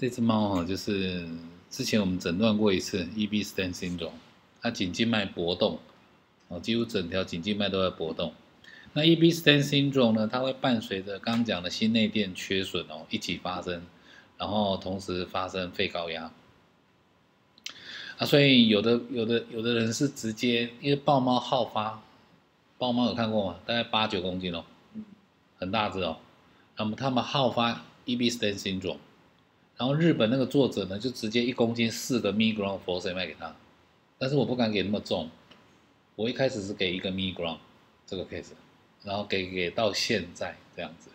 这只猫哈，就是之前我们诊断过一次 EB Sten syndrome，它颈静脉搏动，哦，几乎整条颈静脉都在搏动。那 EB Sten syndrome 呢，它会伴随着刚刚讲的心内电缺损哦一起发生，然后同时发生肺高压。啊，所以有的有的有的人是直接因为豹猫好发，豹猫有看过吗？大概八九公斤哦，很大只哦。那么它们好发 EB stent syndrome。然后日本那个作者呢，就直接一公斤四个 milligram f o r c e 卖给他，但是我不敢给那么重，我一开始是给一个 milligram 这个 case，然后给给到现在这样子，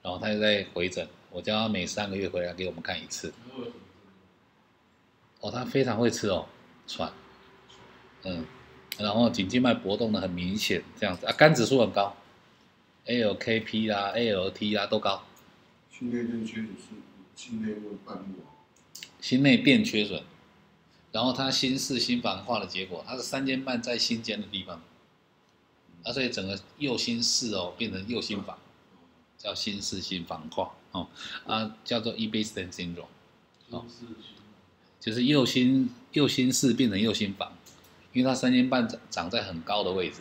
然后他就在回诊，我叫他每三个月回来给我们看一次。哦，他非常会吃哦，喘，嗯，然后颈静脉搏动的很明显这样子。啊，肝指数很高，ALKP 啦、ALT 啦都高。心内电缺损是。心内膜瓣膜，心内变缺损，然后他心室心房化的结果，他是三尖瓣在心尖的地方，啊，所以整个右心室哦变成右心房，叫心室心房化哦，啊，叫做 EB stent syndrome，哦，就是右心右心室变成右心房，因为它三尖瓣长长在很高的位置，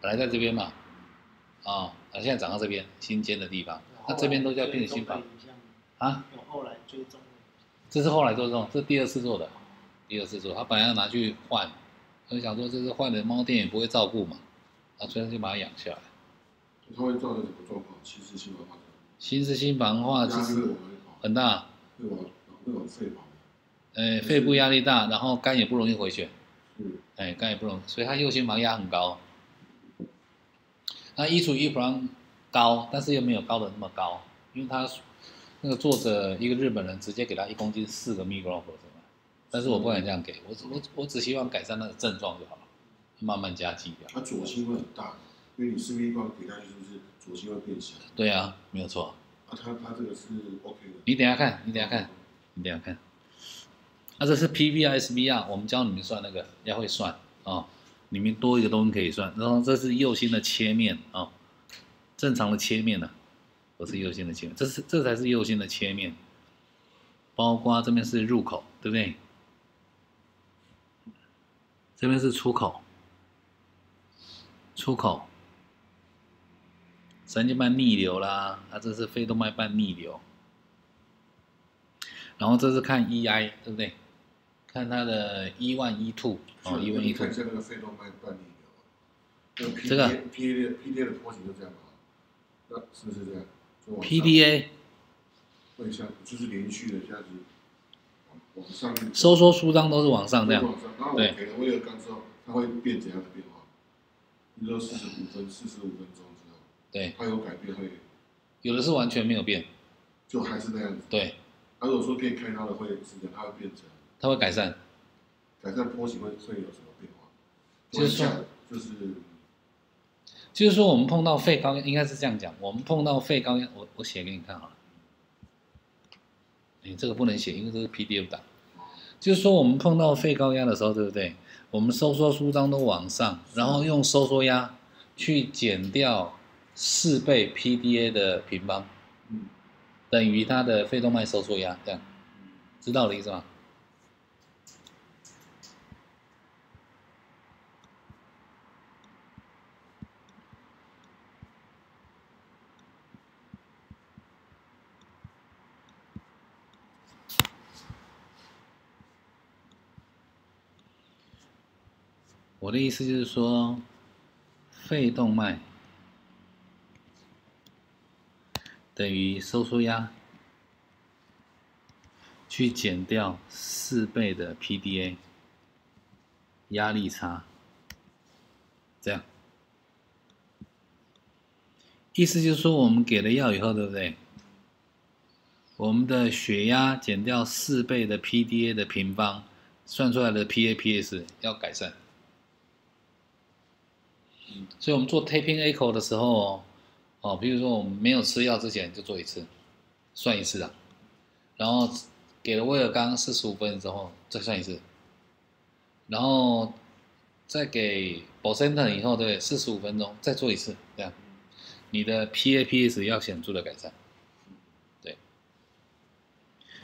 本来在这边嘛，啊，啊，现在长到这边心尖的地方，那这边都叫变成心房。啊，有后来追踪这是后来追踪，这是第二次做的，第二次做，他本来要拿去换，就想说这是换的猫店也不会照顾嘛，啊，所以就把它养下来。它会造成什么状况？心室心房化。心室心房化其实很大，会往会往肺跑。呃，肺部压力大，然后肝也不容易回血。嗯。哎，肝也不容易，所以它右心房压很高。那一除一不让高，但是又没有高的那么高，因为它。那个作者一个日本人直接给他一公斤四个 milligram，但是我不敢这样给我，我我只希望改善那个症状就好了，慢慢加剂掉。他左心会很大，因为你四 milligram 给下去是左心会变小？对啊，没有错。啊，他他这个是 OK 的。你等下看，你等下看，你等下看。啊，这是 PVSVR，我们教你们算那个要会算啊，里面多一个东西可以算。然后这是右心的切面啊，正常的切面呢。不是右心的切面，这是这才是右心的切面，包括这边是入口，对不对？这边是出口，出口，神经瓣逆流啦，啊，这是肺动脉瓣逆流，然后这是看 EI，对不对？看它的 E one E two 哦，E one E two，看一下那个肺动脉瓣逆流，这个 P D P D 的波形就这样嘛，那是不是这样？PDA，会像就是连续的这样子往往上，收缩舒张都是往上这样。然后我给了威尔刚之后，它会变怎样的变化？你说四十五分、四十五分钟之后，对，它有改变会？有的是完全没有变，就还是那样子。对。它如果说可以开它的会是这样，它会变成？它会改善。改善波形会会有什么变化？就是说，就是。就是说，我们碰到肺高压，应该是这样讲。我们碰到肺高压，我我写给你看好了。你这个不能写，因为这是 PDF 档。就是说，我们碰到肺高压的时候，对不对？我们收缩舒张都往上，然后用收缩压去减掉四倍 PDA 的平方，等于它的肺动脉收缩压，这样，知道我的意思吗？我的意思就是说，肺动脉等于收缩压，去减掉四倍的 PDA 压力差，这样，意思就是说，我们给了药以后，对不对？我们的血压减掉四倍的 PDA 的平方，算出来的 PAPS 要改善。所以我们做 taping echo 的时候，哦，比如说我们没有吃药之前就做一次，算一次啊，然后给了威尔刚四十五分钟之后再算一次，然后再给 Boston 以后对四十五分钟再做一次，这样，你的 PAPS 要显著的改善，对，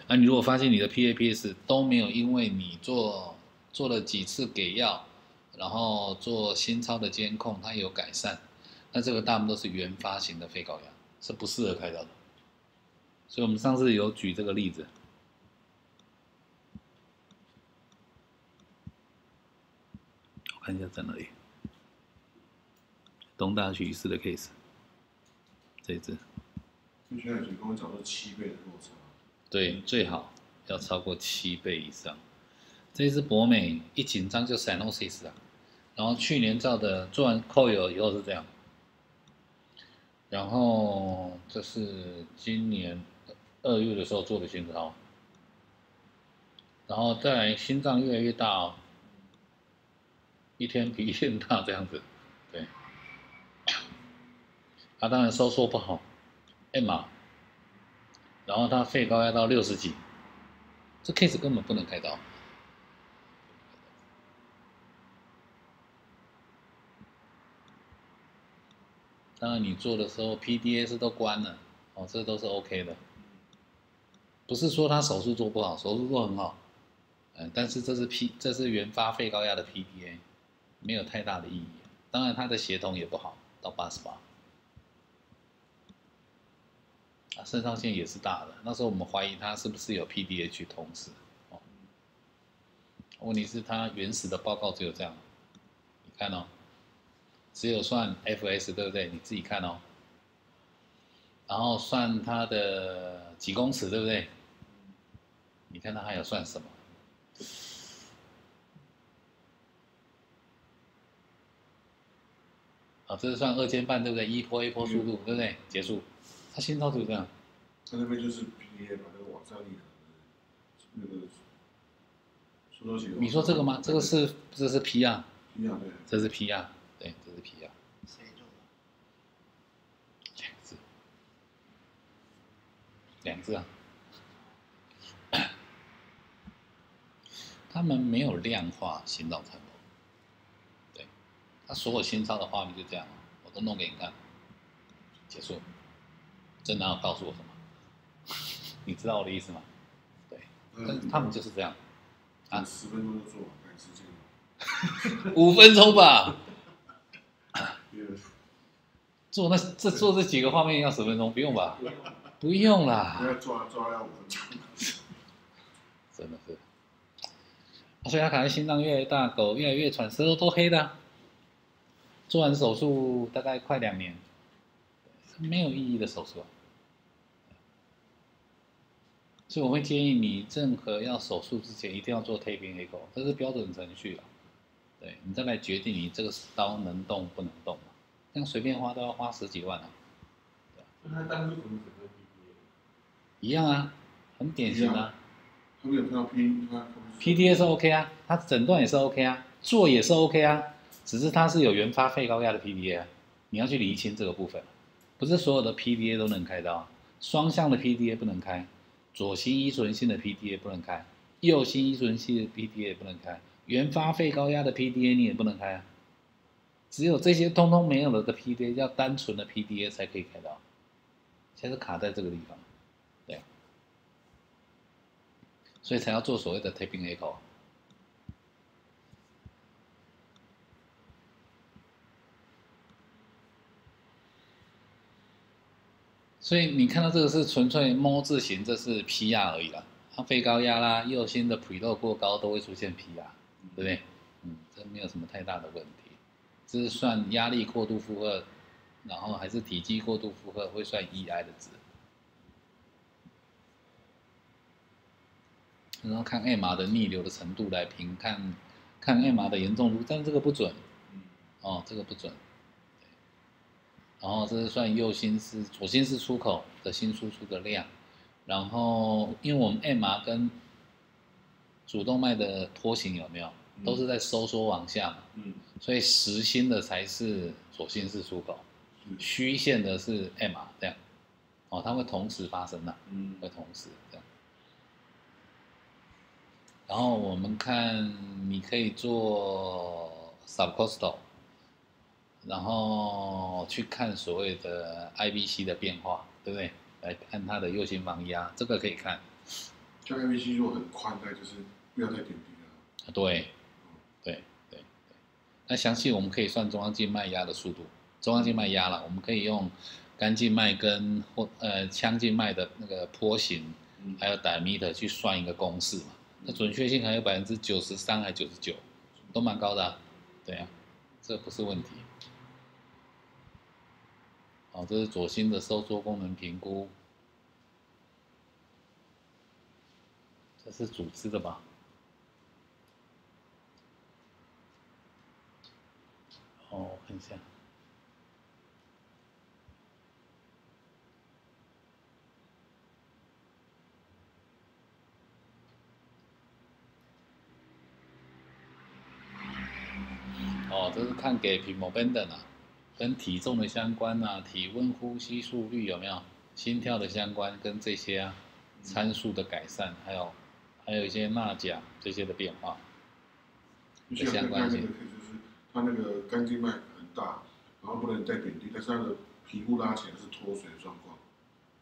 啊，你如果发现你的 PAPS 都没有因为你做做了几次给药，然后做心超的监控，它有改善，那这个大部分都是原发型的肺高压，是不适合开刀的。所以我们上次有举这个例子。我看一下在哪里，东大徐医师的 case，这一只。就现在你跟我讲说七倍的落差，对，最好要超过七倍以上。这一支博美一紧张就 cyanosis 啊，然后去年照的做完扣油以后是这样，然后这是今年二月的时候做的心超，然后再心脏越来越大哦，一天比一天大这样子，对，他当然收缩不好。哎嘛，然后他肺高压到六十几，这 case 根本不能开刀。当然你做的时候 PDA 是都关了，哦，这都是 OK 的。不是说他手术做不好，手术做很好，嗯，但是这是 P，这是原发肺高压的 PDA，没有太大的意义。当然他的协同也不好，到八十八。啊肾上腺也是大的，那时候我们怀疑他是不是有 PDH 同时，哦，问题是他原始的报告只有这样，你看哦，只有算 FS 对不对？你自己看哦，然后算它的几公尺对不对？你看它还有算什么？啊，这是算二千半对不对？一波一波速度对不对？结束。它心超就这样，他那边就是 PA 把那个往上力那个收缩起你说这个吗？这个是这是 P 啊？P 啊对，这是 PR，对，这是 PR。谁做的？两只，两只啊。他们没有量化心脏参谋，对，他所有心脏的画面就这样，我都弄给你看，结束。真的要告诉我什么？你知道我的意思吗？对，但他们就是这样。啊，十分钟就做，赶时间。五分钟吧。做那这做这几个画面要十分钟，不用吧？不用啦。要抓抓要五分钟。真的是。所以他可能心脏越来越大，狗越来越喘，舌头都黑的。做完手术大概快两年，没有意义的手术。所以我会建议你，任何要手术之前一定要做 taping echo，这是标准程序了。对你再来决定你这个刀能动不能动，这样随便花都要花十几万啊。那他当初怎么诊断 PDA？一样啊，很典型的。他没有看到 P，他 PDA 是 OK 啊，他诊断也是 OK 啊，做也是 OK 啊，只是他是有原发肺高压的 PDA 啊，你要去厘清这个部分，不是所有的 PDA 都能开刀，双向的 PDA 不能开。左心依存性的 PDA 不能开，右心依存性的 PDA 也不能开，原发肺高压的 PDA 你也不能开啊。只有这些通通没有了的 PDA，叫单纯的 PDA 才可以开刀。现在卡在这个地方，对，所以才要做所谓的 taping echo。所以你看到这个是纯粹摸字形，这是 PR 而已啦。它肺高压啦，右心的 preload 过高都会出现 PR，对不对？嗯，这没有什么太大的问题，是算压力过度负荷，然后还是体积过度负荷会算 EI 的值。然后看 MR 的逆流的程度来评，看看 MR 的严重度，但这个不准。哦，这个不准。然后这是算右心室、左心室出口的心输出的量，然后因为我们 MR 跟主动脉的拖行有没有，都是在收缩往下嘛，嗯，所以实心的才是左心室出口，虚线的是 MR 这样，哦，它会同时发生的，嗯，会同时这样。然后我们看，你可以做 subcostal。然后去看所谓的 IBC 的变化，对不对？来看它的右心房压，这个可以看。像 IVC 如果很宽带，就是不要再点滴了。对对。那详细我们可以算中央静脉压的速度，中央静脉压了，我们可以用肝静脉跟或呃腔静脉的那个坡形，嗯，还有 diameter 去算一个公式嘛。那准确性还有百分之九十三还九十九，都蛮高的、啊，对啊，这不是问题。好，这是左心的收缩功能评估，这是组织的吧？哦，我看一下。哦，这是看给 p i m o b e n d 啊，跟体重的相关啊，体温、呼吸速率有没有，心跳的相关，跟这些啊参数的改善，还有还有一些钠钾这些的变化。的相关性他那个肝静脉很大，然后不能再点滴，但是他的皮肤拉起来是脱水的状况。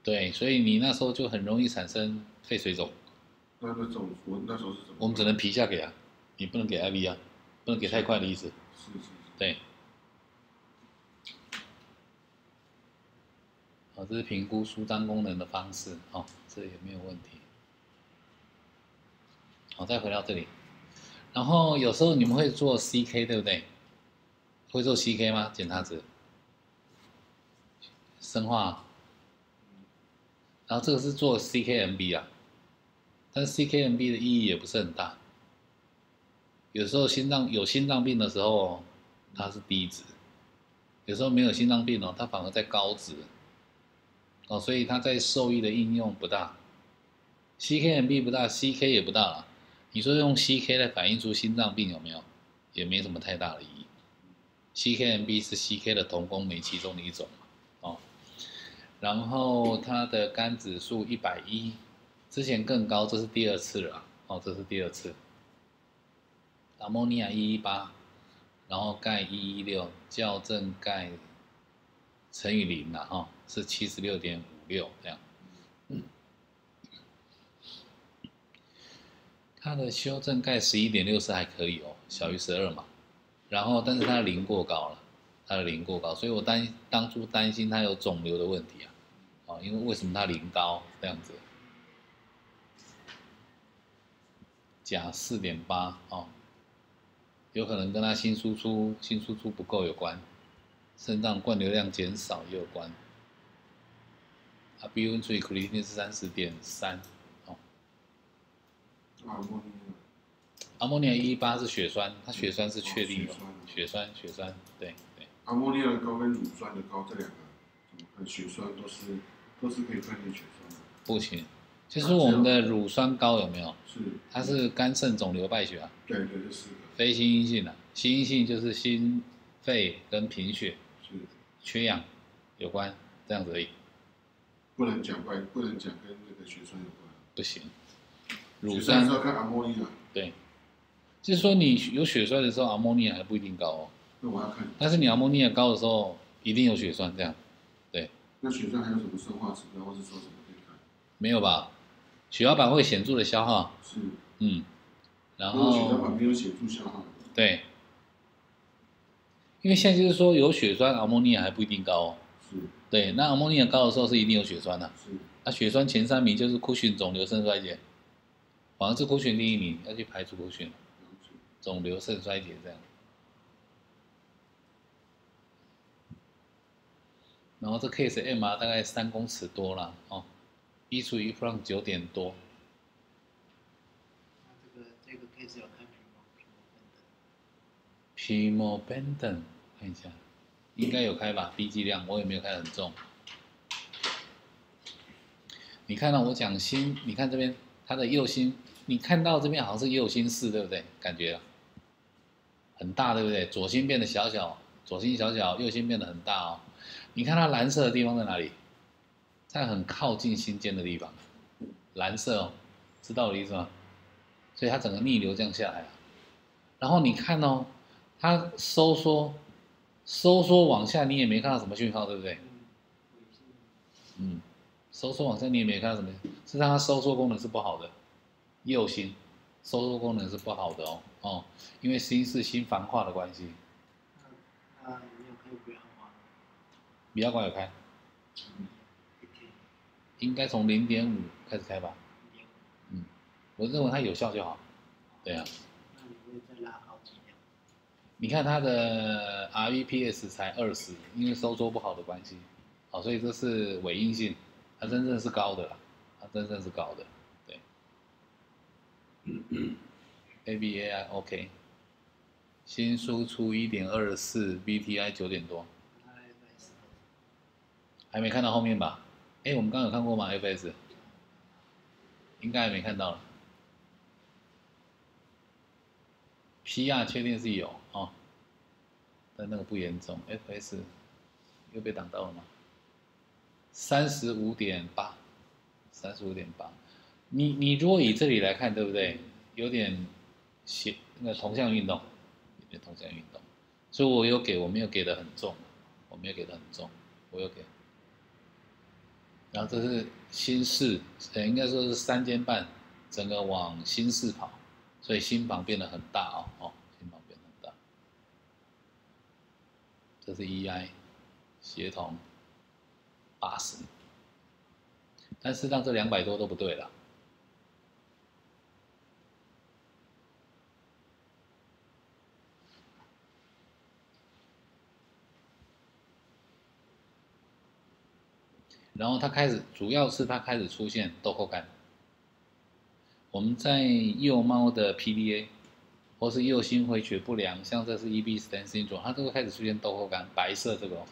对，所以你那时候就很容易产生肺水肿。那那种我那时候是怎么？我们只能皮下给啊，你不能给 IV 啊，不能给太快的意思。是是是。对。好，这是评估舒张功能的方式，哦，这也没有问题。好，再回到这里，然后有时候你们会做 CK 对不对？会做 CK 吗？检查值？生化。然后这个是做 CKMB 啊，但是 CKMB 的意义也不是很大。有时候心脏有心脏病的时候，它是低值；有时候没有心脏病哦，它反而在高值。哦，所以它在受益的应用不大，CKMB 不大，CK 也不大了。你说用 CK 来反映出心脏病有没有？也没什么太大的意义。CKMB 是 CK 的同工酶其中的一种嘛哦。然后它的肝指数一百一，之前更高，这是第二次了哦，这是第二次。阿莫尼亚一一八，然后钙一一六，校正钙乘以零了哈，是七十六点五六这样。它的修正钙十一点六是还可以哦，小于十二嘛。然后，但是他的磷过高了，他的磷过高，所以我担当初担心他有肿瘤的问题啊，啊，因为为什么他磷高这样子？钾四点八哦，有可能跟他新输出新输出不够有关，肾脏灌流量减少也有关。啊，B 温除以 c r e a t i n 是三十点三，哦，阿莫尼亚一一八是血栓，它血栓是确定的哦，血栓血栓，对对。阿莫尼亚的高跟乳酸的高这两个怎么看？血栓都是都是可以判定血栓的。不行，其实我们的乳酸高有没有？是。它是肝肾肿瘤败血啊，对对，这四个。非心因性的、啊，心因性就是心肺跟贫血、是。缺氧有关，这样子而已，不能讲怪，不能讲跟那个血栓有关。不行。乳酸是要看阿莫尼亚，对，就是说你有血栓的时候，阿莫尼亚还不一定高哦，那我要看。但是你阿莫尼亚高的时候，一定有血栓，这样。对。那血栓还有什么生化指标，或是说什么可以看？没有吧？血小板会显著的消耗，是。嗯，然如果血小板没有显著消耗，对，因为现在就是说有血栓，阿莫尼亚还不一定高哦。是。对，那阿莫尼亚高的时候是一定有血栓的、是。那血栓前三名就是库逊肿瘤肾衰竭，反而是库逊第一名，要去排除库逊，了解肿瘤肾衰竭这样。然后这 case MR 大概三公尺多了哦，一除以一 from 九点多，那这个这个 case 要看皮毛皮毛分 p i m o b e n d 看一下，应该有开吧，低剂量我也没有开很重。你看到我讲心，你看这边它的右心，你看到这边好像是右心室，对不对？感觉很大，对不对？左心变得小小，左心小小，右心变得很大哦。你看它蓝色的地方在哪里？在很靠近心尖的地方，蓝色哦，知道我的意思吗？所以它整个逆流这样下来啊。然后你看哦，它收缩，收缩往下，你也没看到什么讯号，对不对？嗯，收缩往下你也没看到什么，是它收缩功能是不好的，右心收缩功能是不好的哦哦，因为新是新房化的关系。比较管有开，应该从零点五开始开吧。一点五，我认为它有效就好。对啊，那你会再拉高几量？你看它的 RVPS 才二十，因为收缩不好的关系，好，所以这是伪阴性，它真正是高的啦，它真正是高的，对。ABAI OK，新输出一点二四，BTI 九点多，还没看到后面吧？哎，我们刚刚有看过吗？FS 应该还没看到了。PR 确定是有哦，但那个不严重。FS 又被挡到了吗？三十五点八，三十五点八。你你如果以这里来看，对不对？有点斜那个同向运动，有点同向运动，所以我有给，我没有给的很重，我没有给的很重，我有给。然后这是新市，呃，应该说是三间半，整个往新市跑，所以心房变得很大哦，哦，心房变得很大。这是 EI 协同八十，但是让这两百多都不对了。然后它开始，主要是它开始出现豆蔻干。我们在幼猫的 PDA 或是右心回血不良，像这是 EB Stenson 肿它都会开始出现豆蔻干，白色这个、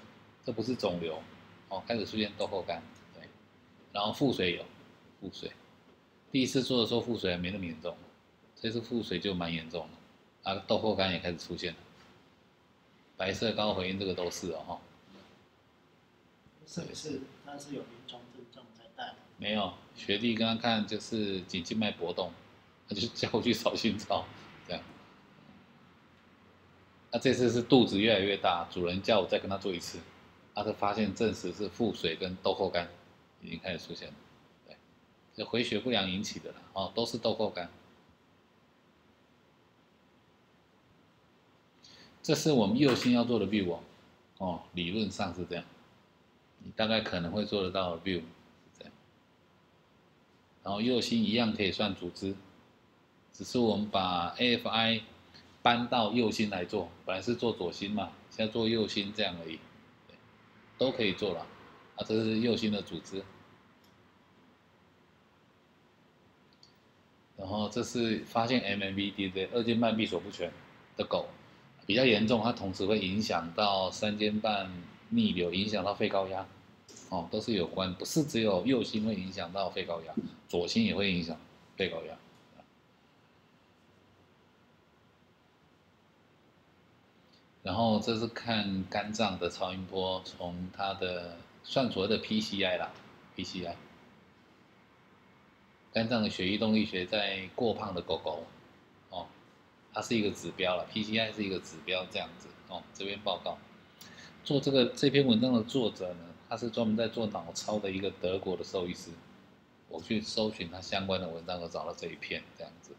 这不是肿瘤，哦，开始出现豆蔻干，对。然后腹水有，腹水，第一次做的时候腹水还没那么严重，这次腹水就蛮严重了，啊，豆蔻干也开始出现了，白色高回音这个都是哦，哈。是不是？他是有临床症状在带。没有，学弟刚刚看就是颈静脉搏动，他就叫我去扫心操，这样。那这次是肚子越来越大，主人叫我再跟他做一次，他是发现证实是腹水跟豆蔻干已经开始出现了，对，这回血不良引起的了，哦，都是豆蔻干。这是我们右心要做的 view 哦，哦，理论上是这样。你大概可能会做得到 view，这样，然后右心一样可以算组织，只是我们把 AFI 搬到右心来做，本来是做左心嘛，现在做右心这样而已，都可以做了，啊，这是右心的组织，然后这是发现 MMVD 的二尖瓣闭锁不全的狗，比较严重，它同时会影响到三尖瓣。逆流影响到肺高压，哦，都是有关，不是只有右心会影响到肺高压，左心也会影响肺高压。然后这是看肝脏的超音波，从它的算所谓的 PCI 啦，PCI，肝脏的血液动力学在过胖的狗狗，哦，它是一个指标了，PCI 是一个指标，这样子，哦，这边报告。做这个这篇文章的作者呢，他是专门在做脑超的一个德国的兽医师。我去搜寻他相关的文章，我找到这一篇这样子。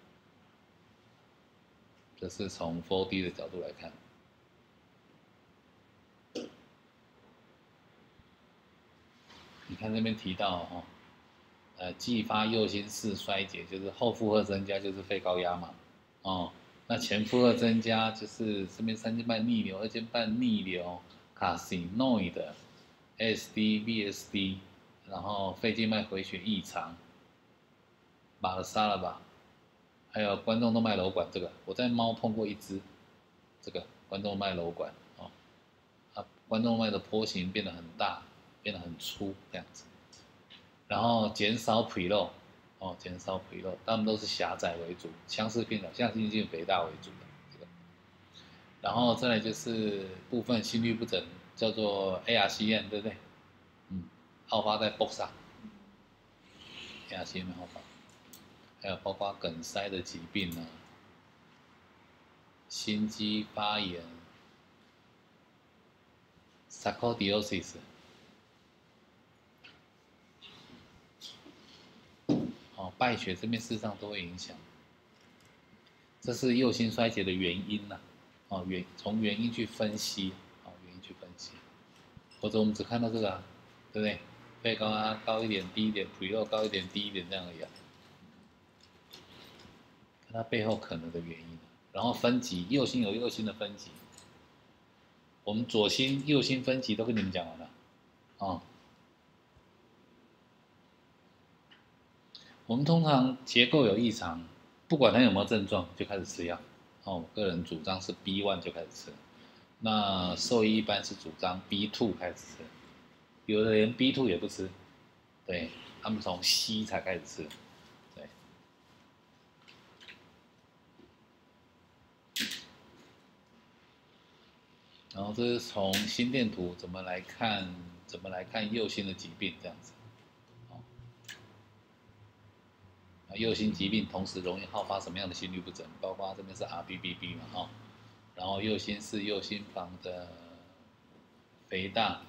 这是从 4D 的角度来看。你看这边提到哈，呃，继发右心室衰竭，就是后负荷增加，就是肺高压嘛，哦，那前负荷增加就是这边三尖瓣逆流，二尖瓣逆流。卡西诺的 SD、VSD，然后肺静脉回血异常，马了沙了吧？还有冠状动脉瘘管这个，我在猫碰过一只，这个冠状动脉瘘管哦，啊，冠状脉的坡形变得很大，变得很粗这样子，然后减少皮肉哦，减少皮肉他们都是狭窄为主，腔室变小，向心性肥大为主的。然后再来就是部分心律不整，叫做 ARCN，对不对？嗯，好发在 box 上，ARCN 好发，还有包括梗塞的疾病呢，心肌发炎，sarcoidosis，哦，败血这边事实上都会影响。这是右心衰竭的原因呐，哦，原从原因去分析，哦，原因去分析，或者我们只看到这个，啊，对不对？肺高啊高一点、低一点，pre 高一点、低一点这样而已，看它背后可能的原因，然后分级，右心有右心的分级，我们左心、右心分级都跟你们讲完了，啊。我们通常结构有异常，不管他有没有症状，就开始吃药。哦，我个人主张是 B one 就开始吃，那兽医一般是主张 B two 开始吃，有的连 B two 也不吃，对他们从 C 才开始吃，对。然后这是从心电图怎么来看，怎么来看右心的疾病这样子。右心疾病同时容易好发什么样的心律不整？包括这边是 RBBB 嘛，哈，然后右心是右心房的肥大，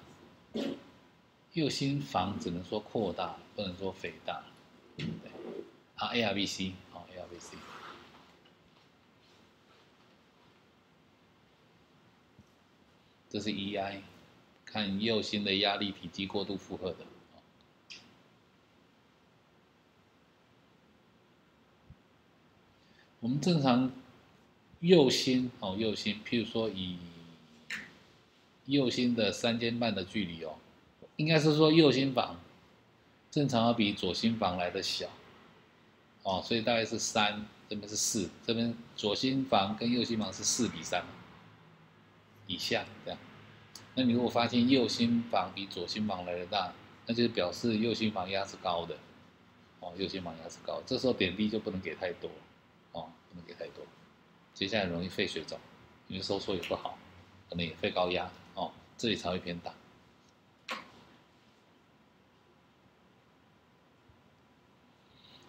右心房只能说扩大，不能说肥大，对，啊 ARBC，好 ARBC，这是 EI，看右心的压力体积过度负荷的。我们正常右心哦，右心，譬如说以右心的三间半的距离哦，应该是说右心房正常要比左心房来的小哦，所以大概是三，这边是四，这边左心房跟右心房是四比三以下这样。那你如果发现右心房比左心房来的大，那就表示右心房压是高的哦，右心房压是高，这时候点滴就不能给太多。能给太多，接下来容易肺水肿，因为收缩也不好，可能也肺高压哦，这里才会偏大。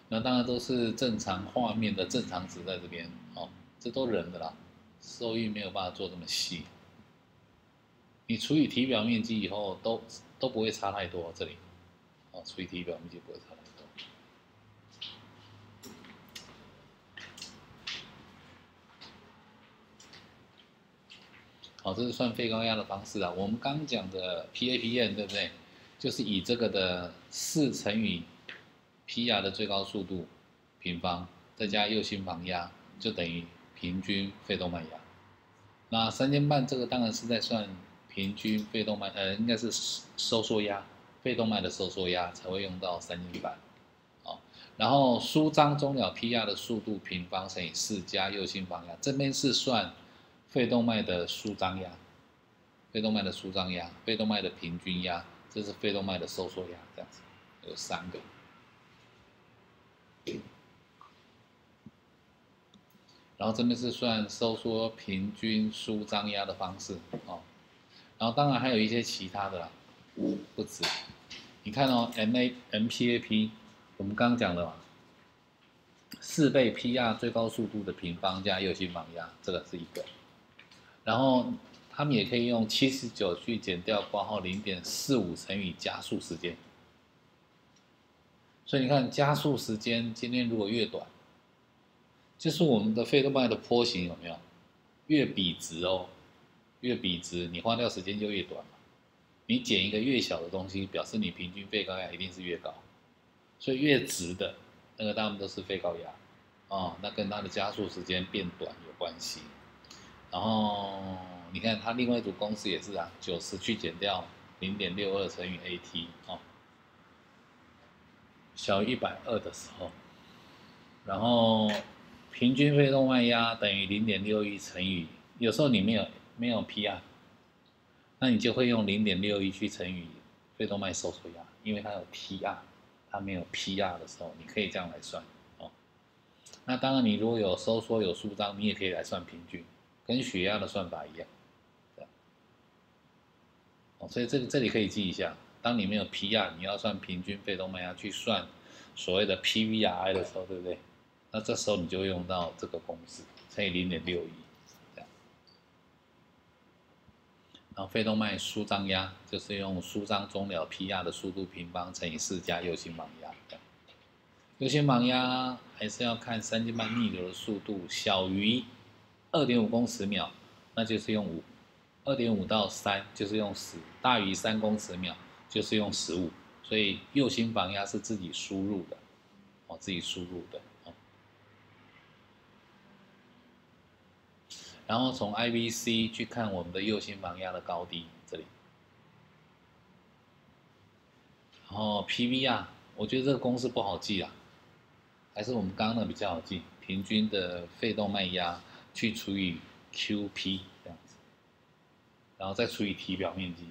那当然都是正常画面的正常值在这边哦，这都人的啦，收益没有办法做这么细。你除以体表面积以后，都都不会差太多，这里，哦，除以体表面积不会差。好，这是算肺高压的方式啊。我们刚讲的 PAPN 对不对？就是以这个的四乘以 PR 的最高速度平方，再加右心房压，就等于平均肺动脉压。那三千半这个当然是在算平均肺动脉，呃，应该是收缩压，肺动脉的收缩压才会用到三千半。好，然后舒张中了 PR 的速度平方乘以四加右心房压，这边是算。肺动脉的舒张压，肺动脉的舒张压，肺动脉的平均压，这是肺动脉的收缩压，这样子有三个。然后这边是算收缩平均舒张压的方式哦。然后当然还有一些其他的啦，不止。你看哦，M A M P A P，我们刚刚讲的嘛，四倍 P 压最高速度的平方加右心房压，这个是一个。然后他们也可以用七十九去减掉括号零点四五乘以加速时间，所以你看加速时间今天如果越短，就是我们的肺动脉的坡形有没有越笔直哦，越笔直你花掉时间就越短嘛。你减一个越小的东西，表示你平均肺高压一定是越高，所以越直的那个大部分都是肺高压啊，那跟它的加速时间变短有关系。然后你看它另外一组公式也是啊，九十去减掉零点六二乘以 AT 哦，小于一百二的时候，然后平均肺动脉压等于零点六一乘以，有时候你没有没有 PR，那你就会用零点六一去乘以肺动脉收缩压，因为它有 PR，它没有 PR 的时候，你可以这样来算哦。那当然你如果有收缩有舒张，你也可以来算平均。跟血压的算法一样，这样，哦，所以这个这里可以记一下，当你没有 PR，你要算平均肺动脉压去算所谓的 PVRI 的时候，对不对？那这时候你就用到这个公式乘以零点六一，这样，然后肺动脉舒张压就是用舒张中了 PR 的速度平方乘以四加右心房压，这样，右心房压还是要看三尖瓣逆流的速度小于二点五公尺秒，那就是用五；二点五到三就是用十；大于三公尺秒就是用十五。所以右心房压是自己输入的，哦，自己输入的。然后从 IVC 去看我们的右心房压的高低，这里。然后 PVR，，我觉得这个公式不好记啊，还是我们刚刚的比较好记，平均的肺动脉压去除以 QP 这样子，然后再除以体表面积，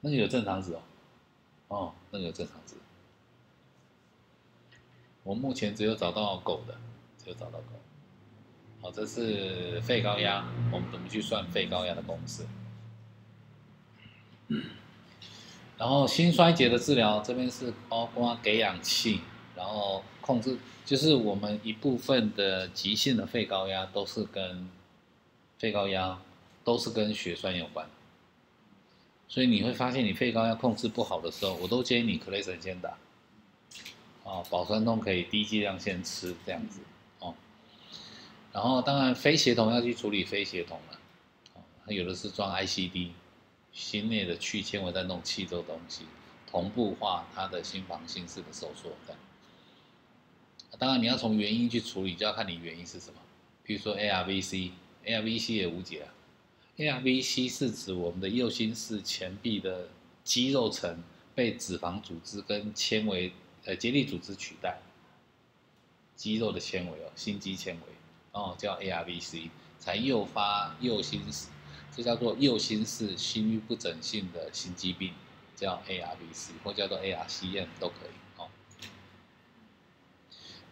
那个有正常值哦。哦，那个有正常值。我目前只有找到狗的，只有找到狗。好，这是肺高压，我们怎么去算肺高压的公式？然后心衰竭的治疗，这边是包括给氧气，然后控制，就是我们一部分的急性的肺高压都是跟肺高压都是跟血栓有关。所以你会发现，你肺高压控制不好的时候，我都建议你克雷神先打，啊，保酸痛可以低剂量先吃这样子，哦，然后当然非协同要去处理非协同了，哦，它有的是装 ICD，心内的去纤维在弄气这个东西，同步化它的心房心室的收缩这样。当然你要从原因去处理，就要看你原因是什么，比如说 ARVC，ARVC 也无解啊。ARVC 是指我们的右心室前壁的肌肉层被脂肪组织跟纤维呃结缔组织取代，肌肉的纤维哦，心肌纤维哦叫 ARVC，才诱发右心室，这叫做右心室心律不整性的心肌病，叫 ARVC 或叫做 ARCM 都可以。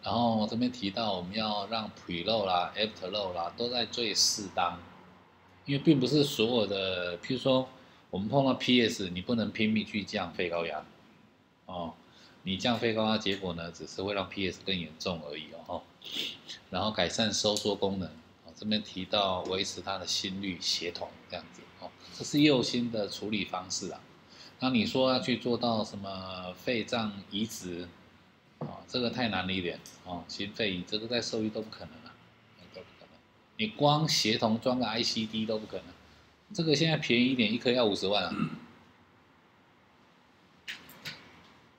然后这边提到我们要让 preload 啦、腹肉啦都在最适当。因为并不是所有的，譬如说我们碰到 PS，你不能拼命去降肺高压，哦，你降肺高压结果呢，只是会让 PS 更严重而已哦。然后改善收缩功能，哦，这边提到维持它的心率协同这样子，哦，这是右心的处理方式啊。那你说要去做到什么肺脏移植，啊，这个太难了一点，哦，心肺移这个在兽医都不可能啊。你光协同装个 ICD 都不可能，这个现在便宜一点，一颗要五十万啊。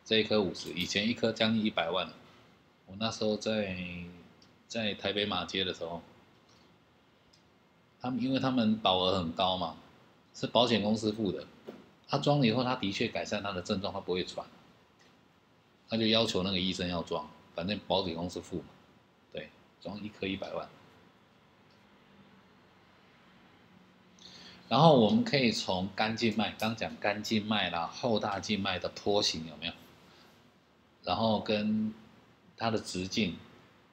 这一颗五十，以前一颗将近一百万。我那时候在在台北马街的时候，他们因为他们保额很高嘛，是保险公司付的。他装了以后，他的确改善他的症状，他不会喘。他就要求那个医生要装，反正保险公司付嘛。对，装一颗一百万。然后我们可以从肝静脉，刚讲肝静脉啦，后大静脉的坡形有没有？然后跟它的直径，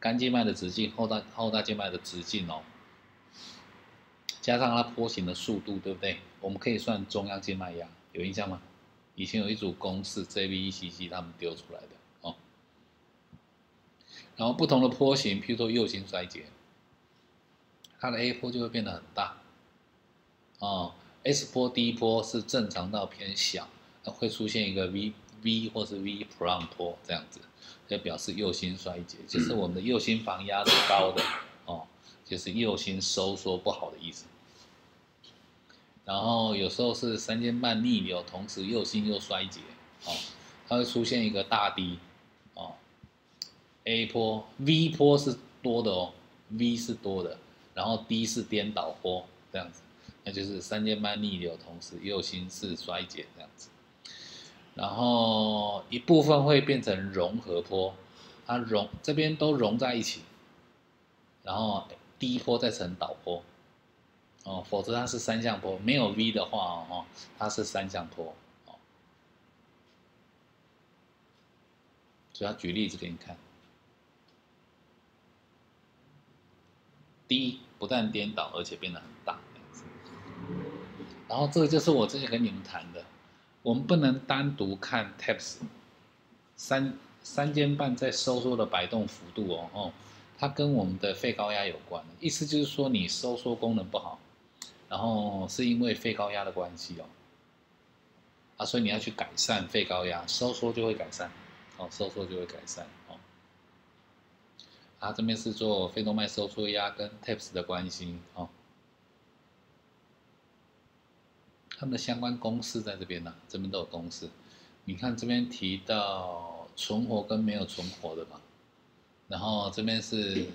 肝静脉的直径，后大后大静脉的直径哦，加上它坡形的速度，对不对？我们可以算中央静脉压，有印象吗？以前有一组公式，JVECG 他们丢出来的哦。然后不同的坡形，譬如说右心衰竭，它的 A 坡就会变得很大。哦，S 波、D 波是正常到偏小，会出现一个 V V 或是 V prong 波这样子，就表示右心衰竭，就是我们的右心房压是高的哦，就是右心收缩不好的意思。然后有时候是三尖瓣逆流，同时右心又衰竭哦，它会出现一个大 D 哦，A 波 V 波是多的哦，V 是多的，然后 D 是颠倒坡这样子。那就是三尖瓣逆流，同时右心室衰竭这样子，然后一部分会变成融合坡，它融这边都融在一起，然后低坡再成导坡，哦，否则它是三向坡，没有 V 的话哦，它是三向坡，哦，主要举例子给你看，低不但颠倒，而且变得很大。然后这个就是我之前跟你们谈的，我们不能单独看 TAPS，三三尖瓣在收缩的摆动幅度哦哦，它跟我们的肺高压有关，意思就是说你收缩功能不好，然后是因为肺高压的关系哦，啊，所以你要去改善肺高压，收缩就会改善，哦，收缩就会改善哦。啊，这边是做肺动脉收缩压跟 TAPS 的关系哦。他们的相关公式在这边呢，这边都有公式。你看这边提到存活跟没有存活的嘛，然后这边是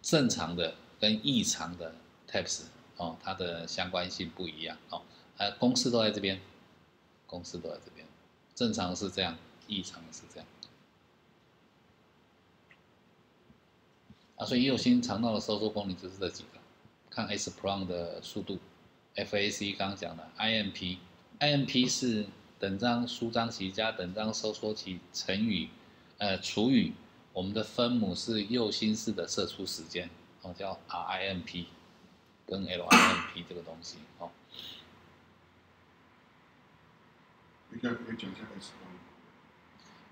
正常的跟异常的 TAPS 哦，它的相关性不一样哦。呃，公式都在这边，公式都在这边，正常是这样，异常是这样。啊，所以右心肠道的收缩功能就是这几个，看 S p r o n 的速度。FAC 刚刚讲的 IMP，IMP 是等张舒张期加等张收缩期乘以，呃除以我们的分母是右心室的射出时间，哦叫 RIMP，跟 LIMP 这个东西，哦。应该可以讲一下 S 光。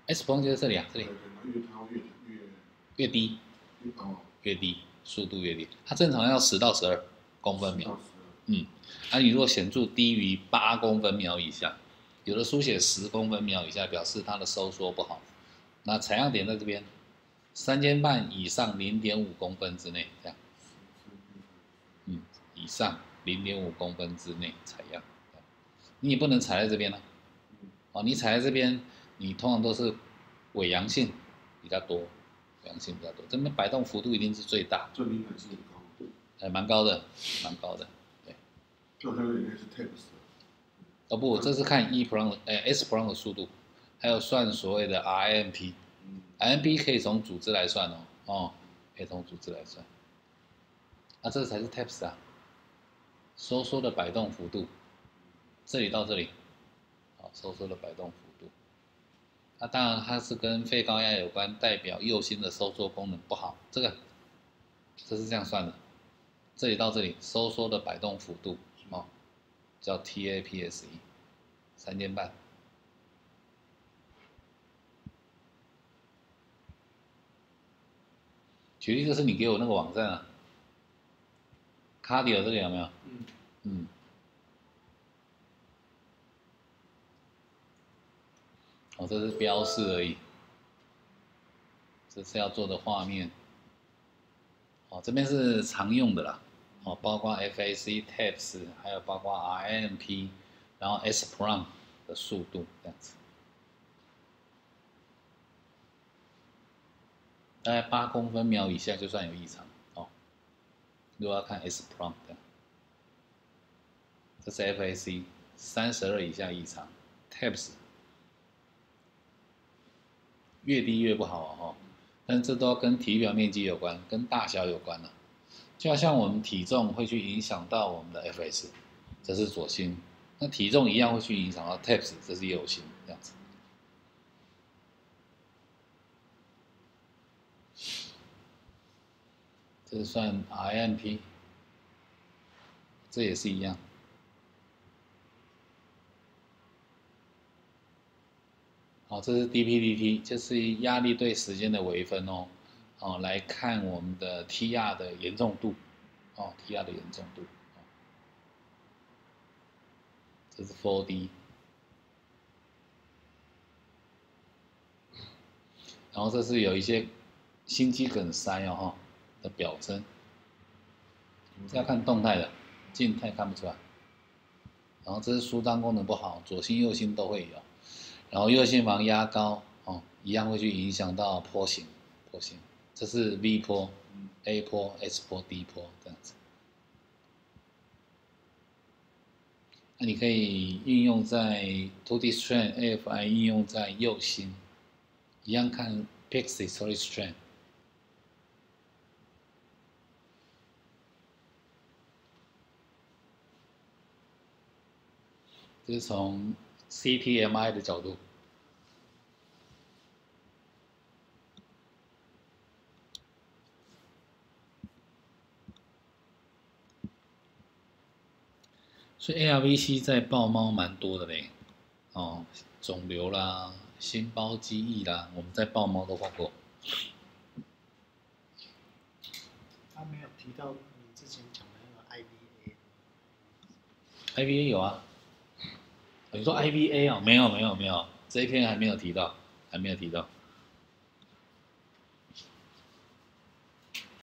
S 光就在这里啊，这里越高越越越低，越高，越低，速度越低，它正常要十到十二公分秒。嗯，啊，你如果显著低于八公分秒以下，有的书写十公分秒以下，表示它的收缩不好。那采样点在这边，三间半以上零点五公分之内，这样。嗯，以上零点五公分之内采样，你也不能踩在这边呢。哦，你踩在这边，你通常都是伪阳性比较多，阳性比较多，这边摆动幅度一定是最大。这敏感性很高。哎，蛮高的，蛮高的。就这个应该是 TAPS。哦不，这是看 E prong 哎 S prong 的速度，还有算所谓的 RMP。RMP 可以从组织来算哦，哦，可以从组织来算。啊，这才是 TAPS 啊，收缩的摆动幅度，这里到这里，好，收缩的摆动幅度。那当然它是跟肺高压有关，代表右心的收缩功能不好。这个，这是这样算的，这里到这里收缩的摆动幅度。叫 TAPSE，三间半。举例就是你给我那个网站啊，Cardio 这个有没有？嗯。嗯。哦，这是标示而已，这是要做的画面。哦，这边是常用的啦。哦，包括 FAC、TAPS，还有包括 RMP，然后 S prime 的速度这样子，大概八公分秒以下就算有异常哦。如果要看 S prong 的，这是 FAC，三十二以下异常，TAPS 越低越不好哦，但这都跟体表面积有关，跟大小有关了。就好像我们体重会去影响到我们的 FS，这是左心，那体重一样会去影响到 TAPS，这是右心，这样子。这算 IMP，这也是一样。好，这是 DPDT，就是压力对时间的微分哦。哦，来看我们的 TR 的严重度，哦，TR 的严重度，这是 4D，然后这是有一些心肌梗塞哦哈的表征，要看动态的，静态看不出来。然后这是舒张功能不好，左心右心都会有，然后右心房压高，哦，一样会去影响到坡形，坡形。这是 V 坡、A 坡、S 坡、D 坡这样子。那你可以运用在 Two D Strain AFI 应用在右心，一样看 Pixie Solid Strain。这是从 CTMI 的角度。所以 ARVC 在豹猫蛮多的嘞，哦，肿瘤啦、心包积液啦，我们在豹猫都画过。他没有提到你之前讲的那个 IVA。IVA 有啊，你说 IVA 啊？没有没有没有，这一篇还没有提到，还没有提到。